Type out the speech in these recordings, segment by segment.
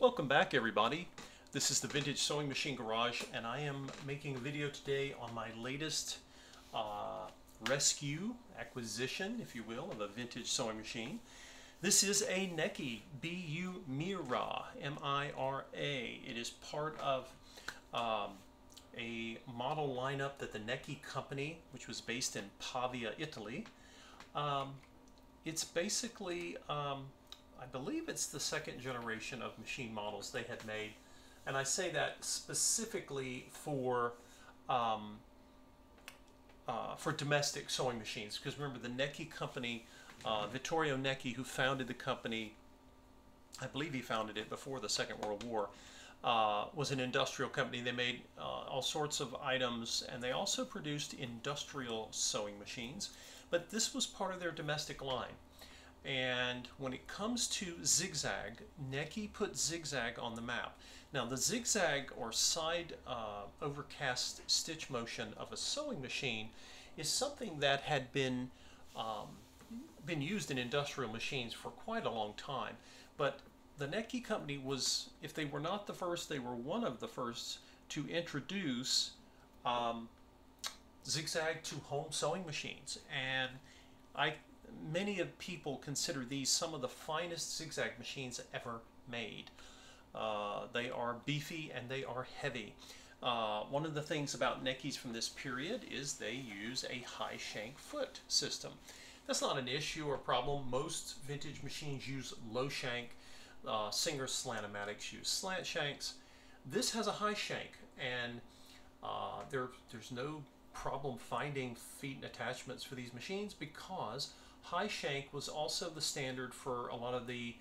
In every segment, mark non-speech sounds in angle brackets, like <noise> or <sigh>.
Welcome back everybody. This is the Vintage Sewing Machine Garage and I am making a video today on my latest uh, rescue, acquisition if you will, of a vintage sewing machine. This is a Necchi BU Mira, M-I-R-A. It is part of um, a model lineup that the Necchi company, which was based in Pavia, Italy, um, it's basically um, I believe it's the second generation of machine models they had made. And I say that specifically for um, uh, for domestic sewing machines. Because remember, the Necchi company, uh, Vittorio Necchi, who founded the company, I believe he founded it before the Second World War, uh, was an industrial company. They made uh, all sorts of items, and they also produced industrial sewing machines. But this was part of their domestic line. And when it comes to zigzag, Necchi put zigzag on the map. Now the zigzag or side uh, overcast stitch motion of a sewing machine is something that had been um, been used in industrial machines for quite a long time. But the Necchi company was, if they were not the first, they were one of the first to introduce um, zigzag to home sewing machines. And I many of people consider these some of the finest zigzag machines ever made. Uh, they are beefy and they are heavy. Uh, one of the things about Necchis from this period is they use a high shank foot system. That's not an issue or problem. Most vintage machines use low shank. Uh, Singer Slant-O-Matics use slant shanks. This has a high shank and uh, there, there's no problem finding feet and attachments for these machines because High shank was also the standard for a lot of the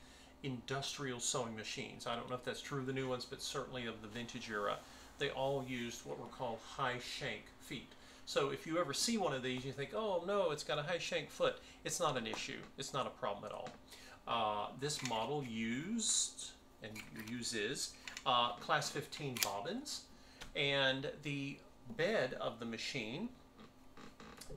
industrial sewing machines. I don't know if that's true of the new ones, but certainly of the vintage era. They all used what were called high shank feet. So if you ever see one of these, you think, oh no, it's got a high shank foot. It's not an issue. It's not a problem at all. Uh, this model used, and uses, uh, class 15 bobbins. And the bed of the machine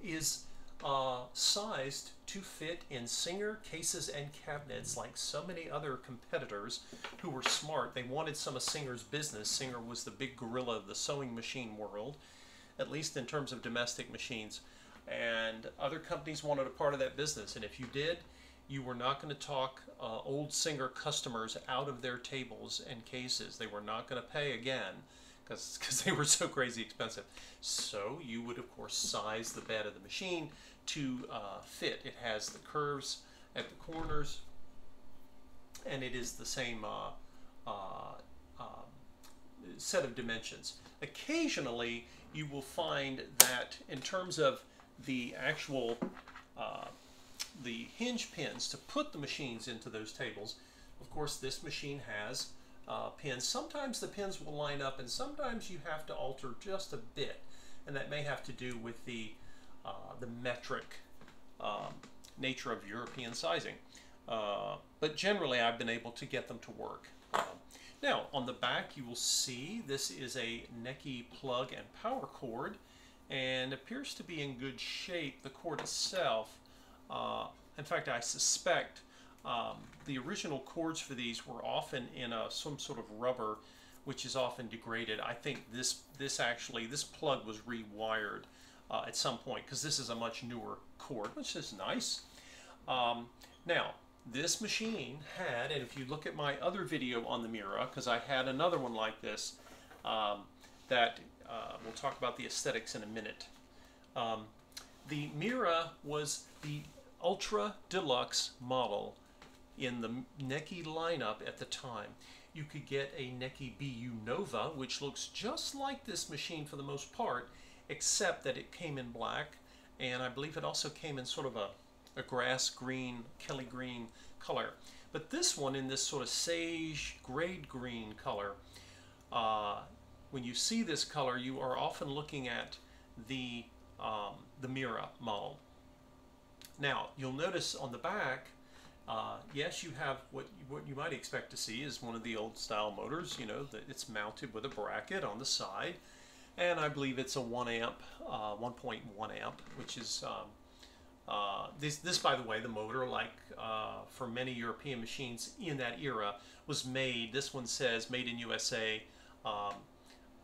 is uh, sized to fit in Singer cases and cabinets like so many other competitors who were smart. They wanted some of Singer's business. Singer was the big gorilla of the sewing machine world, at least in terms of domestic machines. And other companies wanted a part of that business. And if you did, you were not going to talk uh, old Singer customers out of their tables and cases. They were not going to pay again because they were so crazy expensive. So you would, of course, size the bed of the machine to uh, fit. It has the curves at the corners, and it is the same uh, uh, um, set of dimensions. Occasionally, you will find that in terms of the actual uh, the hinge pins to put the machines into those tables, of course, this machine has uh, pins. Sometimes the pins will line up and sometimes you have to alter just a bit and that may have to do with the, the metric um, nature of European sizing. Uh, but generally I've been able to get them to work. Um, now on the back you will see this is a Necchi plug and power cord and appears to be in good shape. The cord itself, uh, in fact I suspect um, the original cords for these were often in a, some sort of rubber which is often degraded. I think this this actually this plug was rewired uh, at some point because this is a much newer cord, which is nice. Um, now this machine had, and if you look at my other video on the Mira, because I had another one like this, um, that uh, we'll talk about the aesthetics in a minute. Um, the Mira was the ultra deluxe model in the Necchi lineup at the time. You could get a Necchi BU Nova, which looks just like this machine for the most part, except that it came in black, and I believe it also came in sort of a, a grass green, Kelly green color. But this one in this sort of sage grade green color, uh, when you see this color, you are often looking at the, um, the Mira model. Now, you'll notice on the back, uh, yes, you have what you, what you might expect to see is one of the old style motors. You know that it's mounted with a bracket on the side, and I believe it's a one amp, uh, 1.1 amp, which is um, uh, this, this, by the way, the motor, like uh, for many European machines in that era, was made. This one says "Made in USA." Um,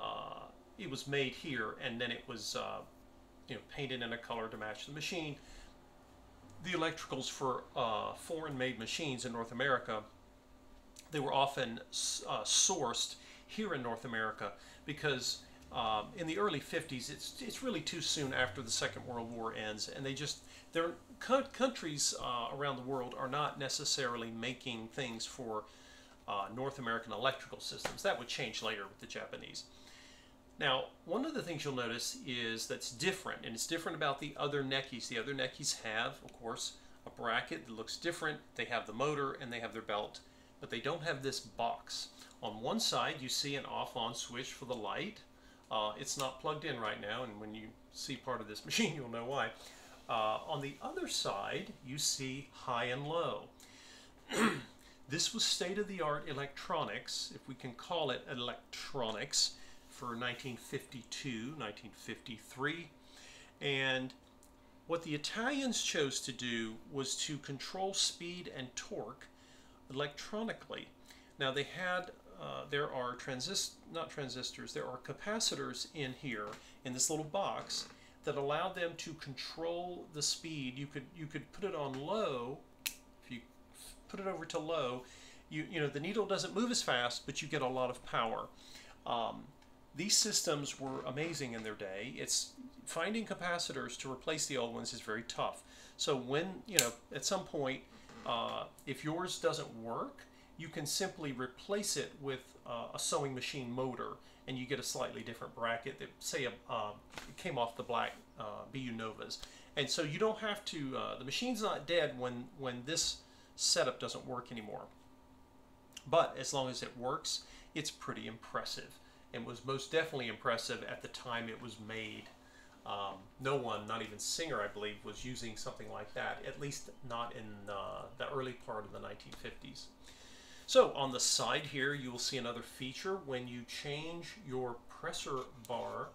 uh, it was made here, and then it was, uh, you know, painted in a color to match the machine. The electricals for uh, foreign-made machines in North America, they were often sourced here in North America because um, in the early 50s, it's it's really too soon after the Second World War ends, and they just their countries uh, around the world are not necessarily making things for uh, North American electrical systems. That would change later with the Japanese. Now, one of the things you'll notice is that's different, and it's different about the other Necchis. The other Necchis have, of course, a bracket that looks different. They have the motor and they have their belt, but they don't have this box. On one side, you see an off-on switch for the light. Uh, it's not plugged in right now, and when you see part of this <laughs> machine, you'll know why. Uh, on the other side, you see high and low. <clears throat> this was state-of-the-art electronics, if we can call it electronics, for 1952, 1953. And what the Italians chose to do was to control speed and torque electronically. Now they had, uh, there are transist, not transistors, there are capacitors in here in this little box that allowed them to control the speed. You could you could put it on low. If you put it over to low, you you know the needle doesn't move as fast, but you get a lot of power. Um, these systems were amazing in their day. It's finding capacitors to replace the old ones is very tough. So when you know at some point, uh, if yours doesn't work, you can simply replace it with uh, a sewing machine motor and you get a slightly different bracket that say a, uh, came off the black uh, BU Novas. And so you don't have to, uh, the machine's not dead when, when this setup doesn't work anymore. But as long as it works, it's pretty impressive. And was most definitely impressive at the time it was made. Um, no one, not even Singer, I believe, was using something like that, at least not in uh, the early part of the 1950s. So on the side here, you will see another feature. When you change your presser bar,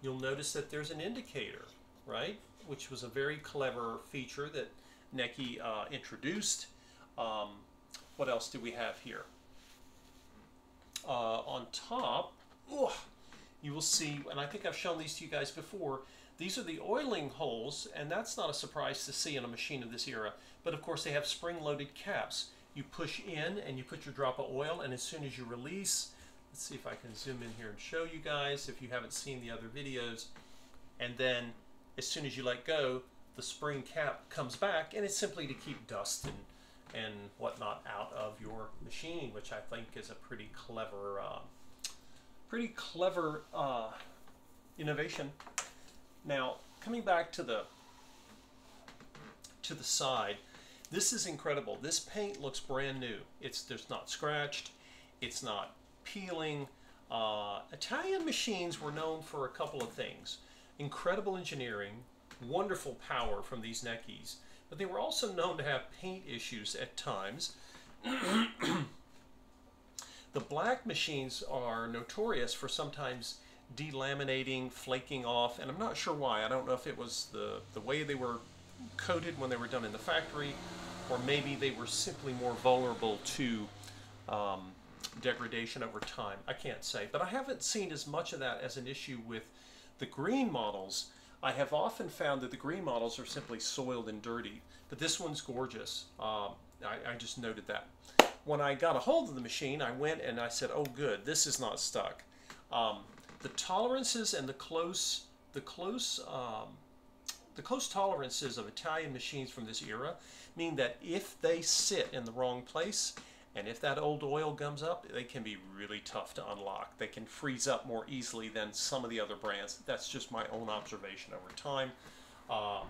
you'll notice that there's an indicator, right? Which was a very clever feature that Necchi uh, introduced. Um, what else do we have here? Uh, on top, you will see, and I think I've shown these to you guys before, these are the oiling holes, and that's not a surprise to see in a machine of this era. But of course, they have spring-loaded caps you push in and you put your drop of oil and as soon as you release let's see if I can zoom in here and show you guys if you haven't seen the other videos. And then as soon as you let go the spring cap comes back and it's simply to keep dust and and whatnot out of your machine which I think is a pretty clever uh, pretty clever uh, innovation. Now coming back to the to the side this is incredible. This paint looks brand new. It's there's not scratched. It's not peeling. Uh, Italian machines were known for a couple of things. Incredible engineering, wonderful power from these Necchis, but they were also known to have paint issues at times. <clears throat> the black machines are notorious for sometimes delaminating, flaking off, and I'm not sure why. I don't know if it was the, the way they were coated when they were done in the factory, or maybe they were simply more vulnerable to um, degradation over time. I can't say, but I haven't seen as much of that as an issue with the green models. I have often found that the green models are simply soiled and dirty, but this one's gorgeous. Um, I, I just noted that. When I got a hold of the machine, I went and I said, "Oh, good, this is not stuck." Um, the tolerances and the close, the close um, the close tolerances of Italian machines from this era mean that if they sit in the wrong place, and if that old oil gums up, they can be really tough to unlock. They can freeze up more easily than some of the other brands. That's just my own observation over time. Um,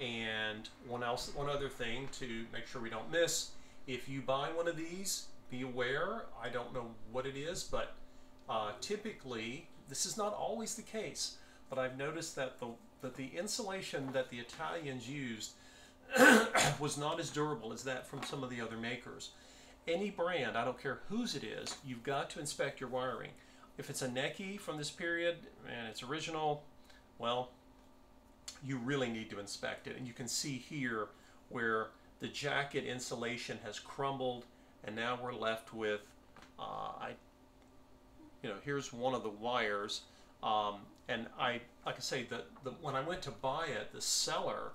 and one else, one other thing to make sure we don't miss: if you buy one of these, be aware. I don't know what it is, but uh, typically this is not always the case. But I've noticed that the that the insulation that the Italians used <coughs> was not as durable as that from some of the other makers. Any brand, I don't care whose it is, you've got to inspect your wiring. If it's a Necchi from this period and it's original, well, you really need to inspect it. And you can see here where the jacket insulation has crumbled and now we're left with, uh, I, you know, here's one of the wires. Um, and I, like I say, the, the, when I went to buy it, the seller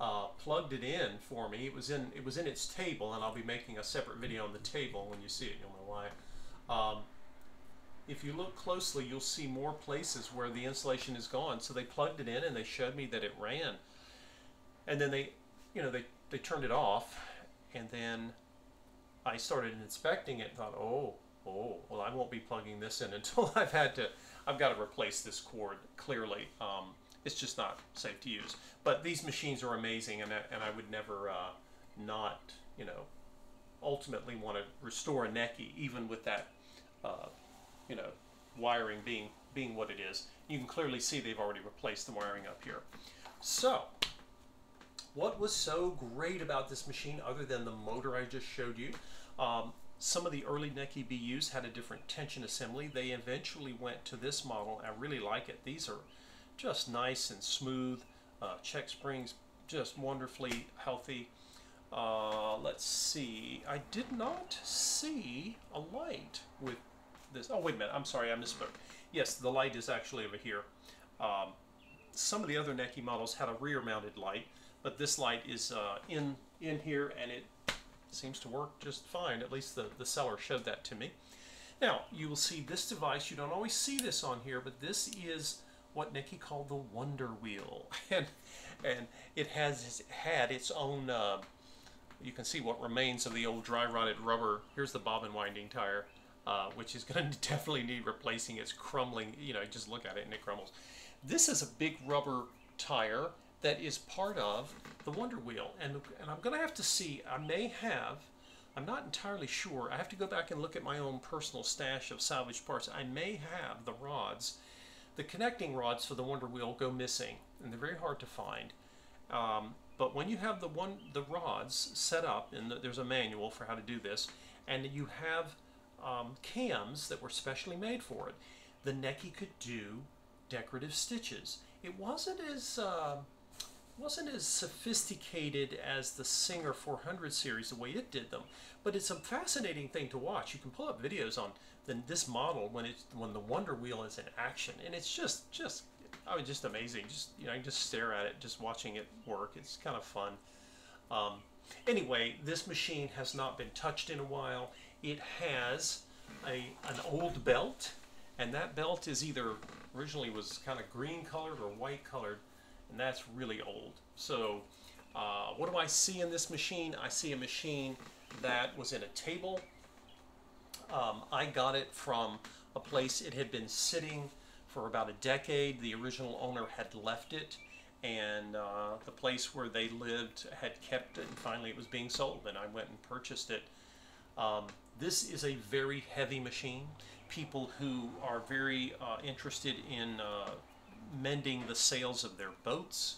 uh, plugged it in for me. It was in, it was in its table and I'll be making a separate video on the table when you see it, you'll know why. Um, if you look closely, you'll see more places where the insulation is gone. So they plugged it in and they showed me that it ran. And then they, you know, they, they turned it off and then I started inspecting it and thought, oh, oh, well, I won't be plugging this in <laughs> until I've had to, I've got to replace this cord clearly. Um, it's just not safe to use. But these machines are amazing and I, and I would never uh, not, you know, ultimately want to restore a Necchi even with that uh, you know, wiring being being what it is. You can clearly see they've already replaced the wiring up here. So, what was so great about this machine other than the motor I just showed you? Um, some of the early Necchi BUs had a different tension assembly. They eventually went to this model. I really like it. These are just nice and smooth. Uh, check springs just wonderfully healthy. Uh, let's see. I did not see a light with this. Oh, wait a minute. I'm sorry. I misspoke. Yes, the light is actually over here. Um, some of the other Necchi models had a rear-mounted light, but this light is uh, in in here, and it seems to work just fine. At least the, the seller showed that to me. Now, you will see this device. You don't always see this on here, but this is what Necchi called the Wonder Wheel. <laughs> And, and it has had its own, uh, you can see what remains of the old dry rotted rubber. Here's the bobbin winding tire uh, which is <laughs> going to definitely need replacing. It's crumbling. You know, just look at it and it crumbles. This is a big rubber tire that is part of the Wonder Wheel, and and I'm going to have to see. I may have. I'm not entirely sure. I have to go back and look at my own personal stash of salvage parts. I may have the rods. The connecting rods for the Wonder Wheel go missing, and they're very hard to find. Um, but when you have the one the rods set up, and the, there's a manual for how to do this, and you have um, cams that were specially made for it, the Necchi could do decorative stitches. It wasn't as uh, wasn't as sophisticated as the Singer 400 series the way it did them, but it's a fascinating thing to watch. You can pull up videos on the, this model when it's when the Wonder Wheel is in action, and it's just just I mean just amazing. Just you know, I just stare at it, just watching it work. It's kind of fun. Um, anyway, this machine has not been touched in a while. It has a, an old belt, and that belt is either originally was kind of green colored or white colored, and that's really old. So uh, what do I see in this machine? I see a machine that was in a table. Um, I got it from a place, it had been sitting for about a decade. The original owner had left it and uh, the place where they lived had kept it and finally it was being sold and I went and purchased it. Um, this is a very heavy machine. People who are very uh, interested in uh, mending the sails of their boats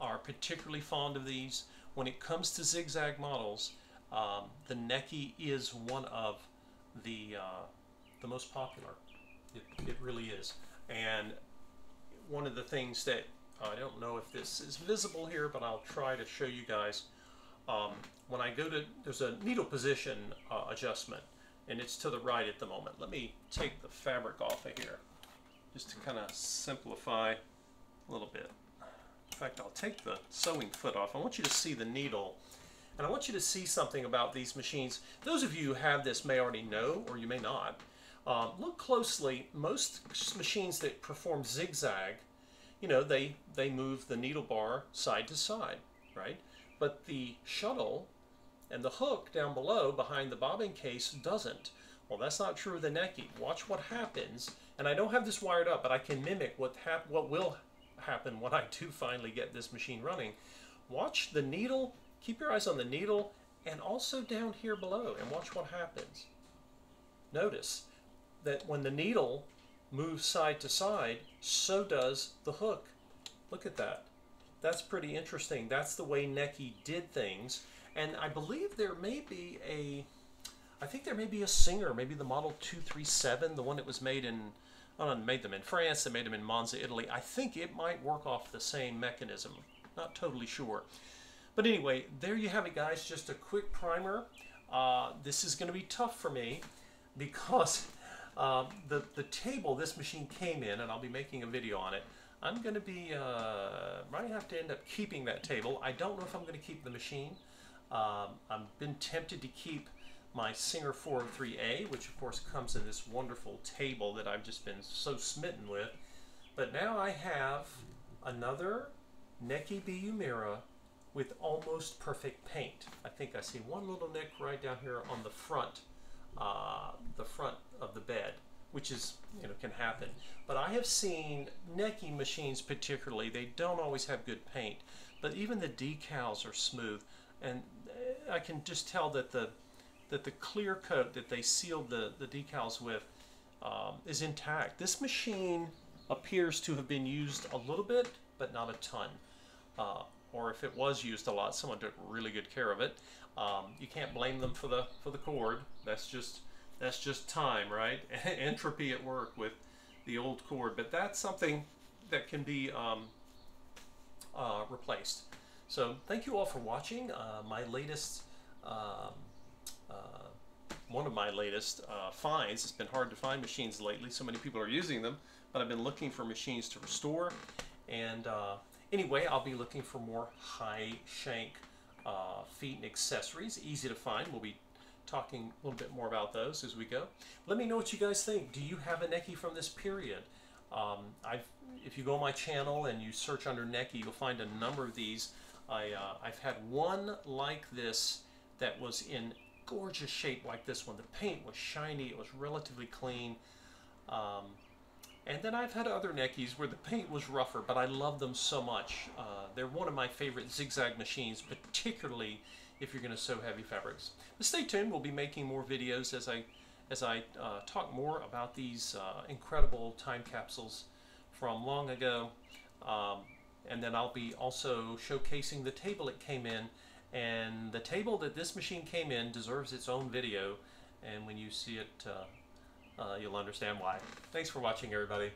are particularly fond of these. When it comes to zigzag models, um, the Necchi is one of the uh, the most popular. It, it really is. And one of the things that I don't know if this is visible here, but I'll try to show you guys. Um, when I go to, there's a needle position uh, adjustment, and it's to the right at the moment. Let me take the fabric off of here, just to kind of simplify a little bit. In fact, I'll take the sewing foot off. I want you to see the needle, and I want you to see something about these machines. Those of you who have this may already know, or you may not. Um, look closely. Most machines that perform zigzag, you know, they, they move the needle bar side to side, right? But the shuttle and the hook down below behind the bobbin case doesn't. Well, that's not true of the Necchi. Watch what happens. And I don't have this wired up, but I can mimic what, what will happen when I <laughs> do finally get this machine running. Watch the needle, keep your eyes on the needle, and also down here below, and watch what happens. Notice that when the needle moves side to side, so does the hook. Look at that. That's pretty interesting. That's the way Necchi did things. And I believe there may be a, I think there may be a Singer, maybe the Model 237, the one that was made in know, made them in France, they made them in Monza, Italy. I think it might work off the same mechanism. Not totally sure. But anyway, there you have it, guys. Just a quick primer. Uh, this is going to be tough for me because <laughs> uh, the, the table this machine came in, and I'll be making a video on it, I'm going to be, uh, might have to end up keeping that table. I don't know if I'm going to keep the machine. Um, I've been tempted to keep my Singer 403A, which of course comes in this wonderful table that I've just been so smitten with. But now I have another Necchi BU Mira with almost perfect paint. I think I see one little nick right down here on the front, uh, the front of the bed, which is, you know, can happen. But I have seen Necchi machines particularly, they don't always have good paint, but even the decals are smooth. And I can just tell that the that the clear coat that they sealed the, the decals with um, is intact. This machine appears to have been used a little bit, but not a ton. Uh, or if it was used a lot, someone took really good care of it. Um, you can't blame them for the for the cord. That's just that's just time, right? <laughs> Entropy at work with the old cord. But that's something that can be um, uh, replaced. So thank you all for watching. Uh, my latest, um, uh, one of my latest uh, finds. It's been hard to find machines lately. So many people are using them, but I've been looking for machines to restore. And uh, anyway, I'll be looking for more high shank uh, feet and accessories. Easy to find. We'll be talking a little bit more about those as we go. Let me know what you guys think. Do you have a Necchi from this period? Um, I've, if you go on my channel and you search under Necchi, you'll find a number of these. I, uh, I've had one like this that was in gorgeous shape like this one. The paint was shiny, it was relatively clean. Um, and then I've had other Necchis where the paint was rougher, but I love them so much. Uh, they're one of my favorite zigzag machines, particularly if you're going to sew heavy fabrics. But stay tuned, we'll be making more videos as I, as I uh, talk more about these uh, incredible time capsules from long ago. Um, and then I'll be also showcasing the table it came in. And the table that this machine came in deserves its own video. And when you see it, uh, uh, you'll understand why. Thanks for watching, everybody.